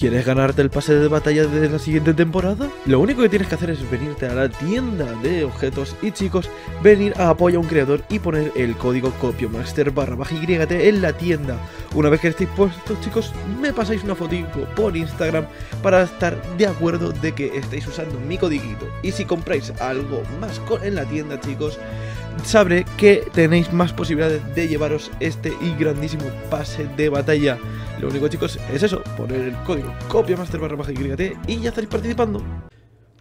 ¿Quieres ganarte el pase de batalla de la siguiente temporada? Lo único que tienes que hacer es venirte a la tienda de objetos y chicos, venir a apoyar a un creador y poner el código CopioMaster barra baja YT en la tienda. Una vez que estéis puestos chicos, me pasáis una fotito por Instagram para estar de acuerdo de que estáis usando mi codiguito. Y si compráis algo más en la tienda chicos, sabré que tenéis más posibilidades de llevaros este y grandísimo pase de batalla. Lo único chicos es eso, poner el código copiamaster barra baja y ya estaréis participando.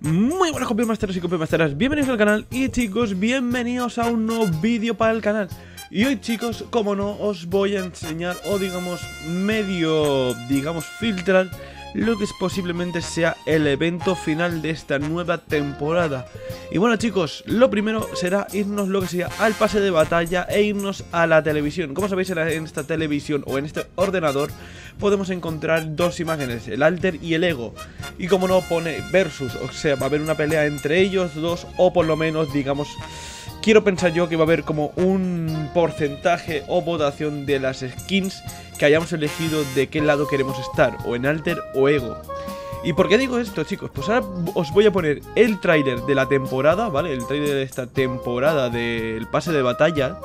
Muy buenas copiamasters y copiamasteras, bienvenidos al canal y chicos, bienvenidos a un nuevo vídeo para el canal. Y hoy chicos, como no, os voy a enseñar o digamos medio, digamos filtrar lo que posiblemente sea el evento final de esta nueva temporada. Y bueno chicos, lo primero será irnos lo que sea al pase de batalla e irnos a la televisión. Como sabéis en esta televisión o en este ordenador podemos encontrar dos imágenes, el alter y el ego. Y como no pone versus, o sea, va a haber una pelea entre ellos dos o por lo menos digamos quiero pensar yo que va a haber como un porcentaje o votación de las skins que hayamos elegido de qué lado queremos estar, o en Alter o Ego. ¿Y por qué digo esto, chicos? Pues ahora os voy a poner el tráiler de la temporada, ¿vale? El tráiler de esta temporada del pase de batalla.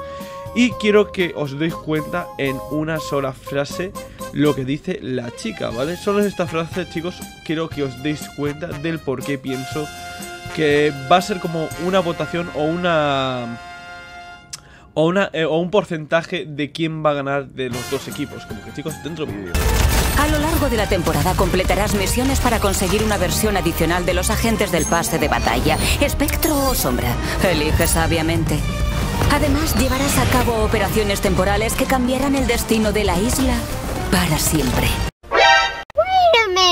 Y quiero que os deis cuenta en una sola frase lo que dice la chica, ¿vale? Solo en esta frase, chicos, quiero que os deis cuenta del por qué pienso que va a ser como una votación o una o, una, eh, o un porcentaje de quién va a ganar de los dos equipos. Como que chicos, dentro vídeo. A lo largo de la temporada completarás misiones para conseguir una versión adicional de los agentes del pase de batalla, espectro o sombra. Elige sabiamente. Además, llevarás a cabo operaciones temporales que cambiarán el destino de la isla para siempre.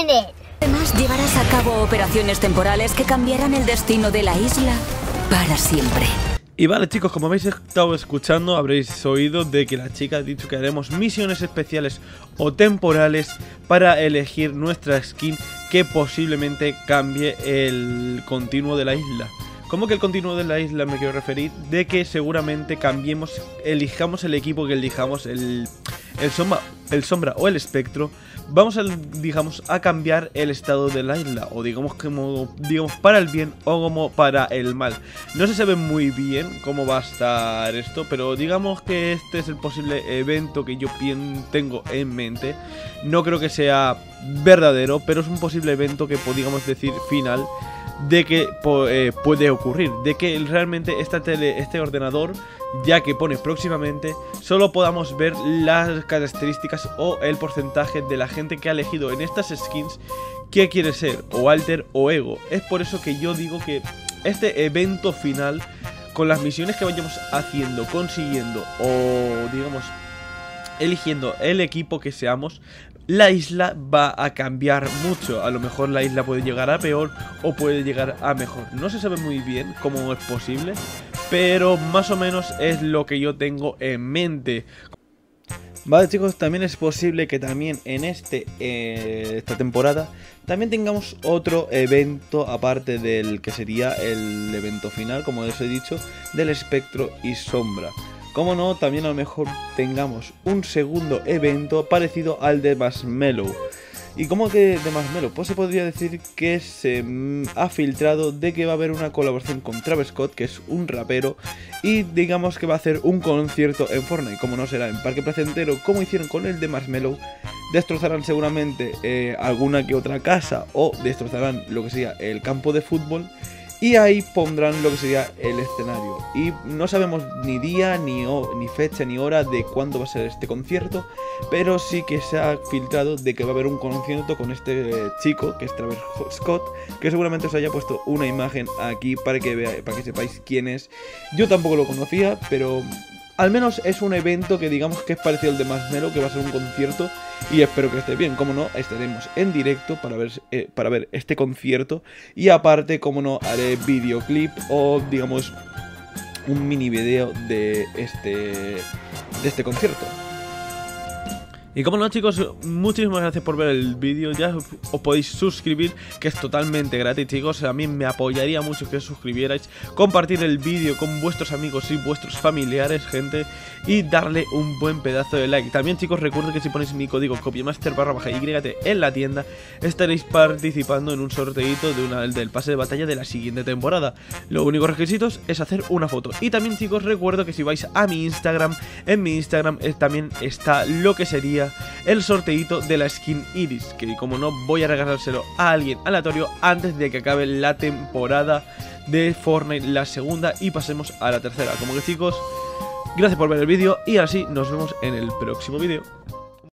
Además, llevarás a cabo operaciones temporales que cambiarán el destino de la isla para siempre. Y vale chicos, como habéis estado escuchando, habréis oído de que la chica ha dicho que haremos misiones especiales o temporales para elegir nuestra skin que posiblemente cambie el continuo de la isla. ¿Cómo que el continuo de la isla me quiero referir? De que seguramente cambiemos, elijamos el equipo que elijamos, el, el, sombra, o el espectro, vamos a, digamos, a cambiar el estado de la isla, o digamos como, digamos, para el bien o como para el mal. No se sabe muy bien cómo va a estar esto, pero digamos que este es el posible evento que yo tengo en mente. No creo que sea verdadero, pero es un posible evento que podríamos decir final de que eh, puede ocurrir, de que realmente esta tele, este ordenador, ya que pone próximamente, solo podamos ver las características o el porcentaje de la gente que ha elegido en estas skins qué quiere ser, o alter o ego. Es por eso que yo digo que este evento final, con las misiones que vayamos haciendo, consiguiendo o digamos eligiendo el equipo que seamos, la isla va a cambiar mucho. A lo mejor la isla puede llegar a peor o puede llegar a mejor. No se sabe muy bien cómo es posible, pero más o menos es lo que yo tengo en mente. Vale chicos, también es posible que también en este, eh, esta temporada también tengamos otro evento aparte del que sería el evento final, como os he dicho, del espectro y sombra. Como no, también a lo mejor tengamos un segundo evento parecido al de Marshmello. ¿Y cómo que de Marshmello? Pues se podría decir que se mm, ha filtrado de que va a haber una colaboración con Travis Scott, que es un rapero, y digamos que va a hacer un concierto en Fortnite, como no será en Parque Placentero, como hicieron con el de Marshmello. Destrozarán seguramente eh, alguna que otra casa o destrozarán lo que sería el campo de fútbol y ahí pondrán lo que sería el escenario. Y no sabemos ni día, ni, ni fecha, ni hora de cuándo va a ser este concierto. Pero sí que se ha filtrado de que va a haber un concierto con este chico, que es Travis Scott. Que seguramente os haya puesto una imagen aquí para que, vea, para que sepáis quién es. Yo tampoco lo conocía, pero al menos es un evento que digamos que es parecido al de Marshmello, que va a ser un concierto y espero que esté bien. Como no, estaremos en directo para ver, eh, para ver este concierto y aparte, como no, haré videoclip o digamos un mini video de este, de este concierto. Y como no chicos, muchísimas gracias por ver el vídeo, ya os podéis suscribir, que es totalmente gratis chicos, a mí me apoyaría mucho que os suscribierais, compartir el vídeo con vuestros amigos y vuestros familiares, gente, y darle un buen pedazo de like. También chicos, recuerdo que si ponéis mi código copiamaster barra baja y en la tienda, estaréis participando en un sorteito de una, del pase de batalla de la siguiente temporada. Los únicos requisitos es hacer una foto. Y también chicos, recuerdo que si vais a mi Instagram, en mi Instagram eh, también está lo que sería el sorteito de la skin Iris, que como no voy a regalárselo a alguien aleatorio antes de que acabe la temporada de Fortnite, la segunda, y pasemos a la tercera. Como que chicos, gracias por ver el vídeo y así nos vemos en el próximo vídeo.